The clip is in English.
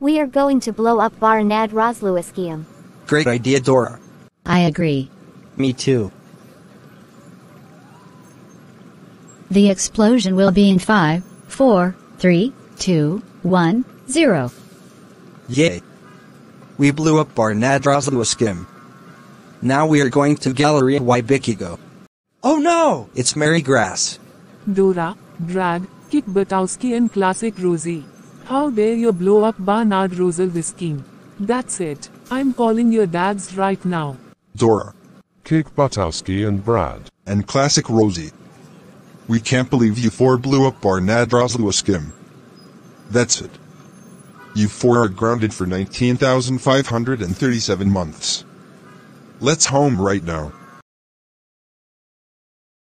We are going to blow up Bar Nad Rozlewiskiem. Great idea, Dora. I agree. Me too. The explosion will be in 5, 4, 3, 2, 1, 0. Yay. We blew up Bar Nad Rozlewiskiem. Now we are going to Galleria Wybikigo. Oh no! It's Mary Grass. Dora, Brad, Kick Butowski and Classic Rosie. How dare you blow up Bar Nad Rozlewiskiem? That's it. I'm calling your dads right now. Dora, Kick Butowski and Brad. and Classic Rosie. We can't believe you four blew up Barnard Barnad Roslewiskim. That's it. You four are grounded for 19,537 months. Let's home right now.